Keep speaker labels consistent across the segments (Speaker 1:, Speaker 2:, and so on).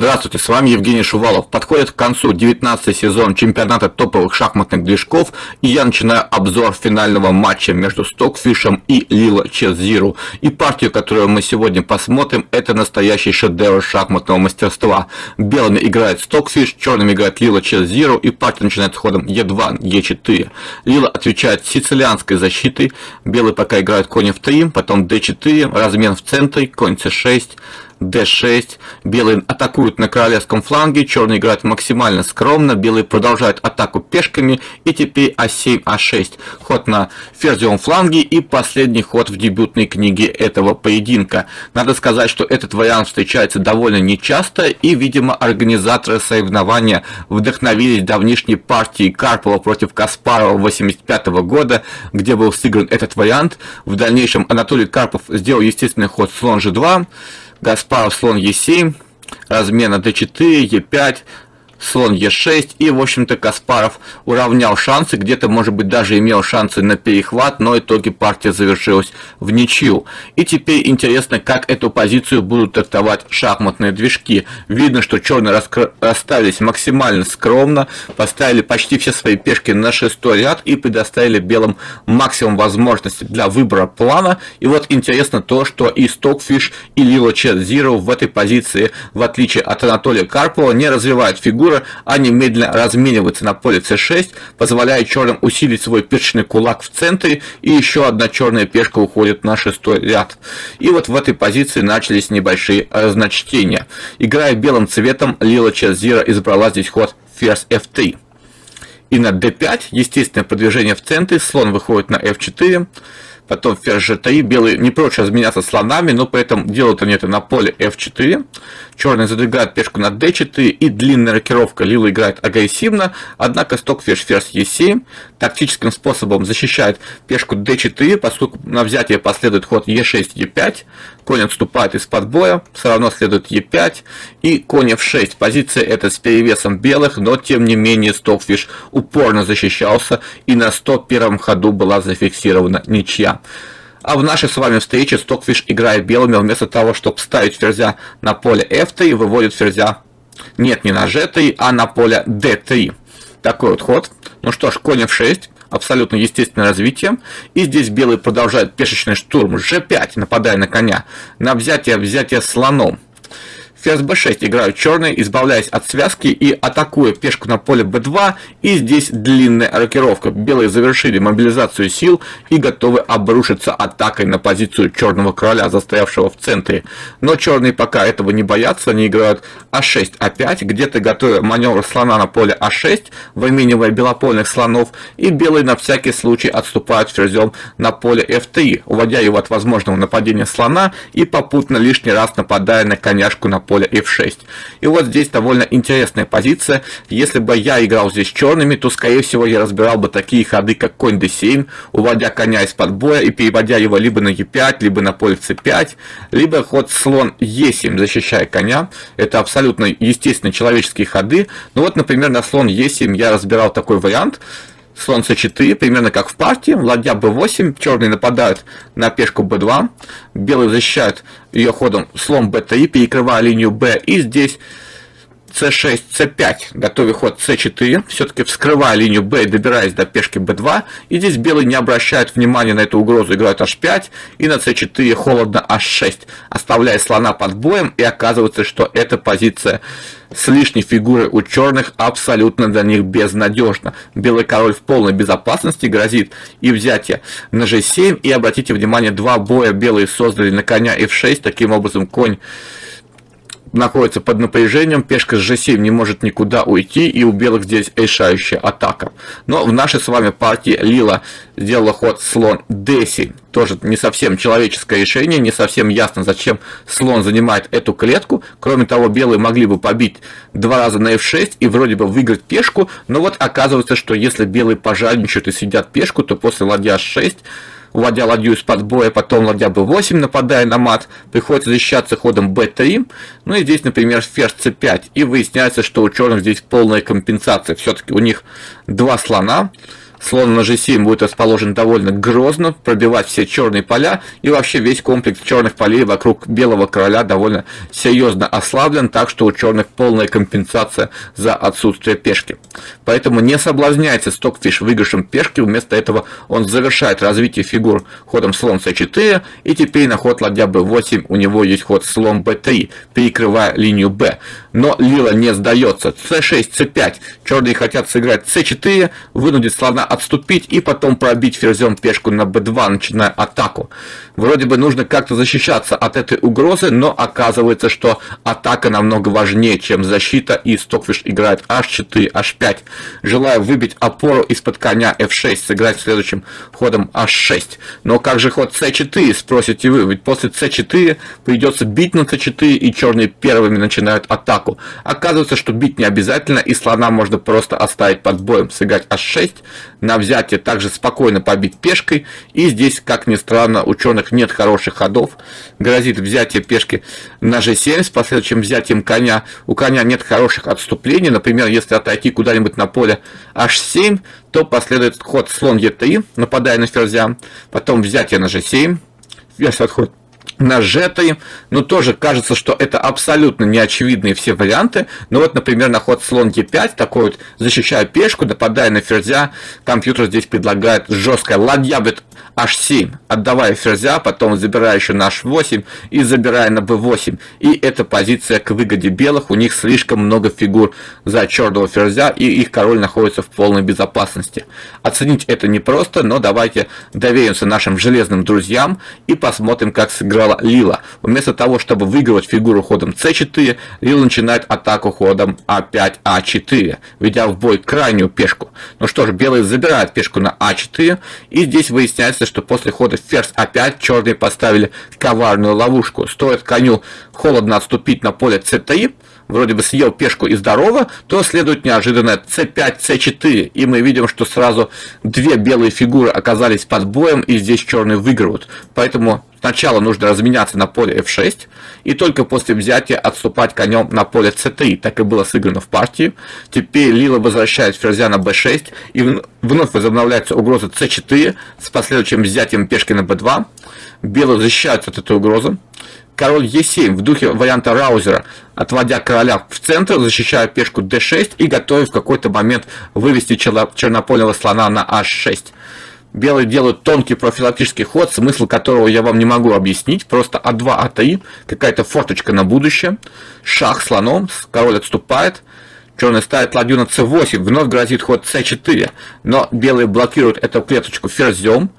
Speaker 1: Здравствуйте, с вами Евгений Шувалов. Подходит к концу 19 сезон чемпионата топовых шахматных движков, и я начинаю обзор финального матча между Стокфишем и Лила Чезиру. И партию, которую мы сегодня посмотрим, это настоящий шедевр шахматного мастерства. Белыми играет Стокфиш, черными играет Лила Чезиру, и партия начинается ходом Е2, Е4. Лила отвечает сицилианской защитой, белые пока играют конь F3, потом D4, размен в центре, конь C6, d6. Белые атакуют на королевском фланге, черные играют максимально скромно, белые продолжают атаку пешками и теперь а7, а6. Ход на ферзевом фланге и последний ход в дебютной книге этого поединка. Надо сказать, что этот вариант встречается довольно нечасто и, видимо, организаторы соревнования вдохновились давнишней партией Карпова против Каспарова 85 года, где был сыгран этот вариант. В дальнейшем Анатолий Карпов сделал естественный ход слон g2, Гаспаров слон Е7, размена d4, Е5, слон Е6, и, в общем-то, Каспаров уравнял шансы, где-то, может быть, даже имел шансы на перехват, но в итоге партия завершилась в ничью. И теперь интересно, как эту позицию будут трактовать шахматные движки. Видно, что черные расставились максимально скромно, поставили почти все свои пешки на шестой ряд и предоставили белым максимум возможностей для выбора плана. И вот интересно то, что и Stockfish, и Chat Zero в этой позиции, в отличие от Анатолия Карпова, не развивают фигуру, фигура, а немедленно разменивается на поле c6, позволяя черным усилить свой пешечный кулак в центре, и еще одна черная пешка уходит на шестой ряд. И вот в этой позиции начались небольшие разночтения. Играя белым цветом, Лила Чезира избрала здесь ход ферзь f3. И на d5, естественное продвижение в центре, слон выходит на f4, потом ферзь g3, белые не прочь разменяться слонами, но при этом делают они это на поле f4, черные задвигают пешку на d4, и длинная рокировка Лила играет агрессивно, однако стокферзь ферзь e7 тактическим способом защищает пешку d4, поскольку на взятие последует ход e6, e5, конь отступает из-под боя, все равно следует e5, и конь f6. Позиция эта с перевесом белых, но тем не менее стокфиш упорно защищался, и на 101 ходу была зафиксирована ничья. А в нашей с вами встрече Stockfish играет белыми, вместо того, чтобы ставить ферзя на поле f3, выводит ферзя, нет, не на g3, а на поле d3. Такой вот ход. Ну что ж, конь f6, абсолютно естественное развитие. И здесь белый продолжает пешечный штурм, g5, нападая на коня, на взятие, взятие слоном. Ферзь b6 играют черные, избавляясь от связки и атакуя пешку на поле b2. И здесь длинная рокировка. Белые завершили мобилизацию сил и готовы обрушиться атакой на позицию черного короля, застоявшего в центре. Но черные пока этого не боятся, они играют а6, а5, где-то готовя маневр слона на поле а6, выменивая белопольных слонов. И белые на всякий случай отступают ферзем на поле f3, уводя его от возможного нападения слона и попутно лишний раз нападая на коняшку на поля f6. И вот здесь довольно интересная позиция. Если бы я играл здесь черными, то скорее всего я разбирал бы такие ходы, как конь d7, уводя коня из-под боя и переводя его либо на e5, либо на поле c5, либо ход слон e7, защищая коня. Это абсолютно естественные человеческие ходы. Ну вот, например, на слон e7 я разбирал такой вариант слон c4, примерно как в партии, ладья b8, черные нападают на пешку b2, белые защищают ее ходом. Слон b3, перекрывая линию b, и здесь c6, c5, готовя ход c4, все-таки вскрывая линию b добираясь до пешки b2, и здесь белые не обращают внимания на эту угрозу, играют h5, и на c4 холодно h6, оставляя слона под боем, и оказывается, что эта позиция с лишней фигурой у черных абсолютно для них безнадежна. Белый король в полной безопасности грозит и взятие на g7, и обратите внимание, два боя белые создали на коня f6, таким образом конь находится под напряжением, пешка с g7 не может никуда уйти, и у белых здесь решающая атака. Но в нашей с вами партии Лила сделала ход слон d7. Тоже не совсем человеческое решение, не совсем ясно, зачем слон занимает эту клетку. Кроме того, белые могли бы побить два раза на f6 и вроде бы выиграть пешку, но вот оказывается, что если белые пожадничают и съедят пешку, то после ладья h6 уводя ладью из-под боя, потом ладья b8, нападая на мат, приходится защищаться ходом b3, ну и здесь, например, ферзь c5, и выясняется, что у черных здесь полная компенсация, все-таки у них два слона, слон на g7 будет расположен довольно грозно, пробивать все черные поля, и вообще весь комплекс черных полей вокруг белого короля довольно серьезно ослаблен, так что у черных полная компенсация за отсутствие пешки. Поэтому не соблазняйся стокфиш выигрышем пешки, вместо этого он завершает развитие фигур ходом слон c4, и теперь на ход ладья b8 у него есть ход слон b3, перекрывая линию b. Но Лила не сдается. c6, c5. Черные хотят сыграть c4, вынудить слона отступить и потом пробить ферзем пешку на b2, начиная атаку. Вроде бы нужно как-то защищаться от этой угрозы, но оказывается, что атака намного важнее, чем защита, и Стокфиш играет h4, h5, желая выбить опору из-под коня f6, сыграть следующим ходом h6. Но как же ход c4, спросите вы, ведь после c4 придется бить на c4, и черные первыми начинают атаку. Оказывается, что бить не обязательно, и слона можно просто оставить под боем, сыграть h6, на взятие также спокойно побить пешкой, и здесь, как ни странно, у черных нет хороших ходов, грозит взятие пешки на g7 с последующим взятием коня. У коня нет хороших отступлений, например, если отойти куда-нибудь на поле h7, то последует ход слон e3, нападая на ферзя, потом взятие на g7, ферзь отходит нажетой, но тоже кажется, что это абсолютно неочевидные все варианты. Но вот, например, на ход слон e5, такой вот защищая пешку, нападая на ферзя, компьютер здесь предлагает жесткое ладья бит h7, отдавая ферзя, потом забирая еще на h8 и забирая на b8. И эта позиция к выгоде белых, у них слишком много фигур за черного ферзя, и их король находится в полной безопасности. Оценить это непросто, но давайте доверимся нашим железным друзьям и посмотрим, как сыграла Лила. Вместо того, чтобы выигрывать фигуру ходом c4, Лила начинает атаку ходом a5, a4, ведя в бой крайнюю пешку. Ну что ж, белые забирают пешку на a4, и здесь выясняется, что после хода ферзь опять черные поставили коварную ловушку. Стоит коню холодно отступить на поле c3, вроде бы съел пешку и здорово, то следует неожиданно c5, c4, и мы видим, что сразу две белые фигуры оказались под боем, и здесь черные выигрывают. Поэтому Сначала нужно разменяться на поле f6, и только после взятия отступать конем на поле c3. Так и было сыграно в партии. Теперь Лила возвращает ферзя на b6, и вновь возобновляется угроза c4 с последующим взятием пешки на b2. Белые защищаются от этой угрозы. Король e7 в духе варианта Раузера, отводя короля в центр, защищая пешку d6 и готовя в какой-то момент вывести чернопольного слона на h6. Белые делают тонкий профилактический ход, смысл которого я вам не могу объяснить. Просто А2, А3, какая-то форточка на будущее. Шах слоном, король отступает. Черный ставит ладью на c8, вновь грозит ход c4. Но белые блокируют эту клеточку ферзем.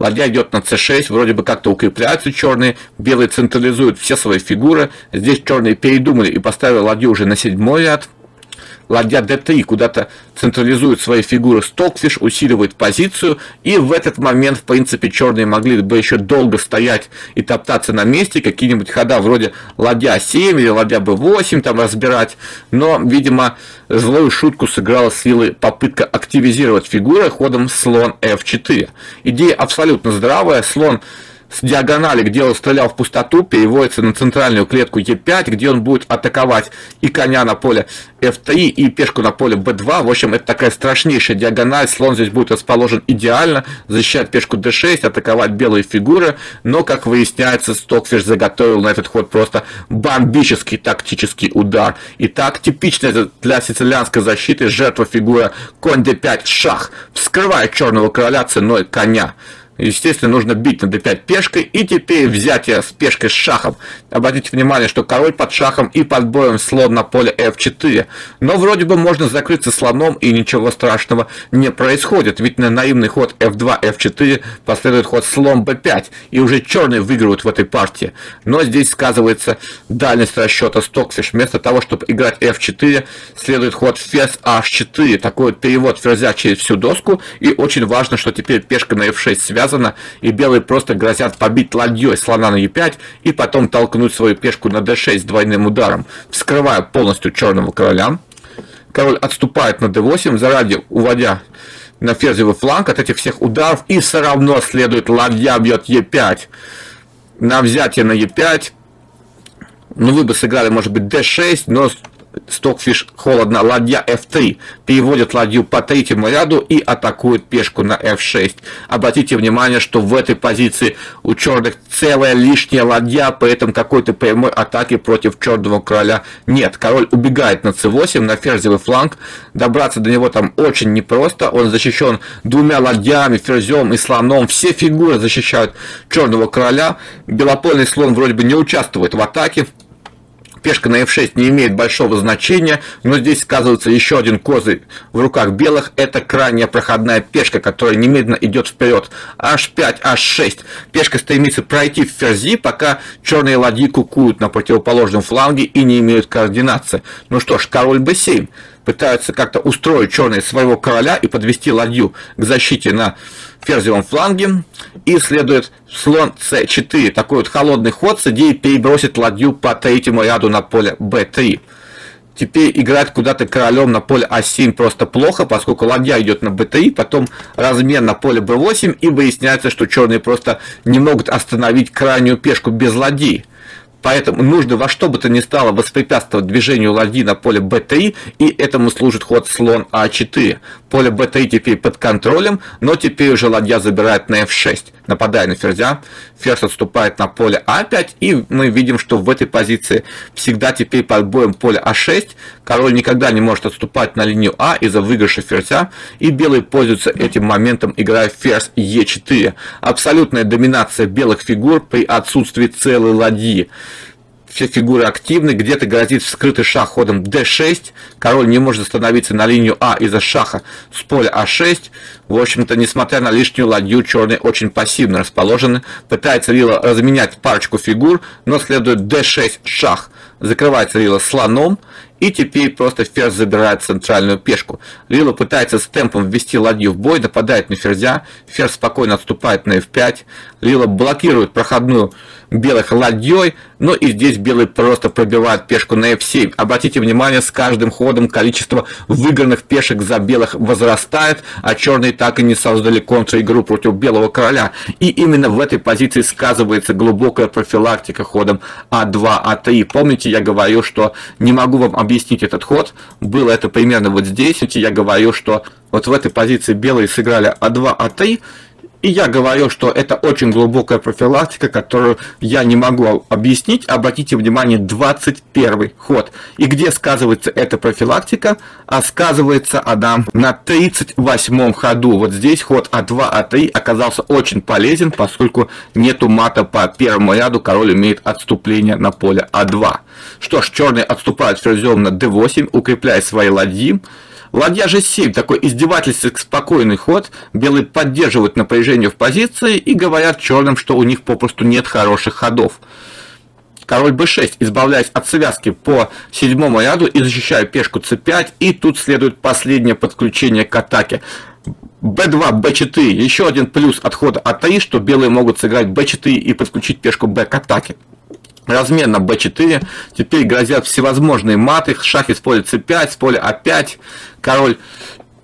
Speaker 1: Ладья идет на c6, вроде бы как-то укрепляются черные. Белые централизуют все свои фигуры. Здесь черные передумали и поставили ладью уже на седьмой ряд ладья d3 куда-то централизует свои фигуры. Стокфиш, усиливает позицию, и в этот момент, в принципе, черные могли бы еще долго стоять и топтаться на месте, какие-нибудь хода вроде ладья 7 или ладья b8 там разбирать, но, видимо, злую шутку сыграла силы попытка активизировать фигуры ходом слон f4. Идея абсолютно здравая, слон с диагонали, где он стрелял в пустоту, переводится на центральную клетку Е5, где он будет атаковать и коня на поле F3, и пешку на поле B2. В общем, это такая страшнейшая диагональ. Слон здесь будет расположен идеально, защищать пешку D6, атаковать белые фигуры. Но, как выясняется, Стокфиш заготовил на этот ход просто бомбический тактический удар. Итак, типичная для сицилианской защиты жертва фигура конь D5 шах, вскрывает черного короля ценой коня. Естественно, нужно бить на d5 пешкой и теперь взятие с пешкой с шахом. Обратите внимание, что король под шахом и под боем слон на поле f4. Но вроде бы можно закрыться слоном и ничего страшного не происходит. Ведь на наивный ход f2, f4 последует ход слон b5. И уже черные выигрывают в этой партии. Но здесь сказывается дальность расчета Стокфиш. Вместо того, чтобы играть f4, следует ход ферзь h4. Такой вот перевод ферзя через всю доску. И очень важно, что теперь пешка на f6 связана связано, и белые просто грозят побить ладьей слона на e5 и потом толкнуть свою пешку на d6 двойным ударом, вскрывая полностью черного короля. Король отступает на d8, заради уводя на ферзевый фланг от этих всех ударов, и все равно следует ладья бьет e5 на взятие на e5. Ну, вы бы сыграли, может быть, d6, но Стокфиш холодно, ладья f3. Переводит ладью по третьему ряду и атакует пешку на f6. Обратите внимание, что в этой позиции у черных целая лишняя ладья, поэтому какой-то прямой атаки против черного короля нет. Король убегает на c8, на ферзевый фланг. Добраться до него там очень непросто. Он защищен двумя ладьями, ферзем и слоном. Все фигуры защищают черного короля. Белопольный слон вроде бы не участвует в атаке. Пешка на f6 не имеет большого значения, но здесь сказывается еще один козырь в руках белых. Это крайняя проходная пешка, которая немедленно идет вперед. h5, h6. Пешка стремится пройти в ферзи, пока черные ладьи кукуют на противоположном фланге и не имеют координации. Ну что ж, король b7 пытаются как-то устроить черные своего короля и подвести ладью к защите на ферзевом фланге. И следует слон c4. Такой вот холодный ход с идеей перебросить ладью по третьему ряду на поле b3. Теперь играть куда-то королем на поле а7 просто плохо, поскольку ладья идет на b3, потом размен на поле b8, и выясняется, что черные просто не могут остановить крайнюю пешку без ладьи. Поэтому нужно во что бы то ни стало воспрепятствовать движению ладьи на поле b3, и этому служит ход слон а4. Поле b3 теперь под контролем, но теперь уже ладья забирает на f6, нападая на ферзя. Ферзь отступает на поле а5, и мы видим, что в этой позиции всегда теперь под боем поле а6. Король никогда не может отступать на линию а из-за выигрыша ферзя, и белые пользуются этим моментом, играя ферзь e4. Абсолютная доминация белых фигур при отсутствии целой ладьи. Все фигуры активны, где-то грозит вскрытый шах ходом d6, король не может остановиться на линию А из-за шаха с поля А6, в общем-то, несмотря на лишнюю ладью, черные очень пассивно расположены, пытается Рила разменять парочку фигур, но следует d6 шах, закрывается Рила слоном, и теперь просто ферзь забирает центральную пешку. Лила пытается с темпом ввести ладью в бой, нападает на ферзя. Ферзь спокойно отступает на f5. Лила блокирует проходную белых ладьей. Но и здесь белый просто пробивает пешку на f7. Обратите внимание, с каждым ходом количество выигранных пешек за белых возрастает, а черные так и не создали контр-игру против белого короля. И именно в этой позиции сказывается глубокая профилактика ходом а2, а3. Помните, я говорил, что не могу вам объяснить, этот ход. Было это примерно вот здесь. Я говорю, что вот в этой позиции белые сыграли А2, А3. И я говорю, что это очень глубокая профилактика, которую я не могу объяснить. Обратите внимание, 21 ход. И где сказывается эта профилактика? А сказывается она на 38 ходу. Вот здесь ход А2, А3 оказался очень полезен, поскольку нету мата по первому ряду. Король имеет отступление на поле А2. Что ж, черные отступают ферзем на d8, укрепляя свои ладьи. Ладья g7, такой издевательский спокойный ход. Белые поддерживают напряжение в позиции и говорят черным, что у них попросту нет хороших ходов. Король b6, избавляясь от связки по седьмому ряду и защищая пешку c5. И тут следует последнее подключение к атаке. b2, b4, еще один плюс отхода от 3, что белые могут сыграть b4 и подключить пешку b к атаке размен на b4. Теперь грозят всевозможные маты. Шах использует c5, с поля a5. Король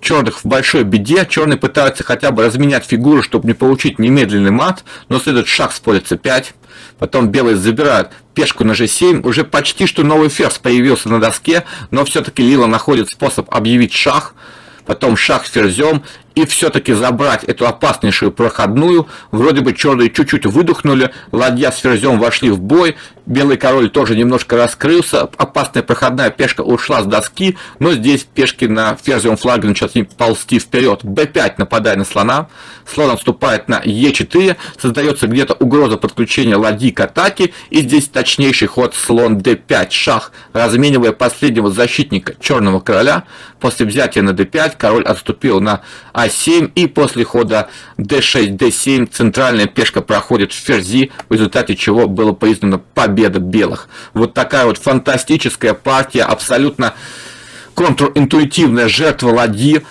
Speaker 1: черных в большой беде. Черные пытаются хотя бы разменять фигуру, чтобы не получить немедленный мат. Но следует шах с поля c5. Потом белые забирают пешку на g7. Уже почти что новый ферзь появился на доске. Но все-таки Лила находит способ объявить шах потом шах ферзем и все-таки забрать эту опаснейшую проходную. Вроде бы черные чуть-чуть выдохнули, ладья с ферзем вошли в бой, белый король тоже немножко раскрылся, опасная проходная пешка ушла с доски, но здесь пешки на ферзевом флаге начали ползти вперед. b5 нападая на слона, слон отступает на e4, создается где-то угроза подключения ладьи к атаке, и здесь точнейший ход слон d5, шах, разменивая последнего защитника черного короля. После взятия на d5 король отступил на а а7 и после хода d6, d7 центральная пешка проходит в ферзи, в результате чего было признана победа белых. Вот такая вот фантастическая партия, абсолютно контринтуитивная жертва ладьи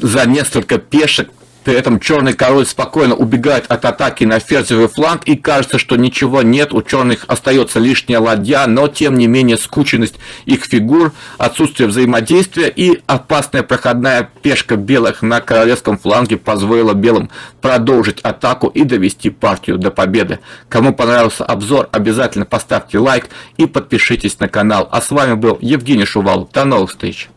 Speaker 1: за несколько пешек При этом черный король спокойно убегает от атаки на ферзевый фланг и кажется, что ничего нет, у черных остается лишняя ладья, но тем не менее скученность их фигур, отсутствие взаимодействия и опасная проходная пешка белых на королевском фланге позволила белым продолжить атаку и довести партию до победы. Кому понравился обзор, обязательно поставьте лайк и подпишитесь на канал. А с вами был Евгений Шувалов. До новых встреч!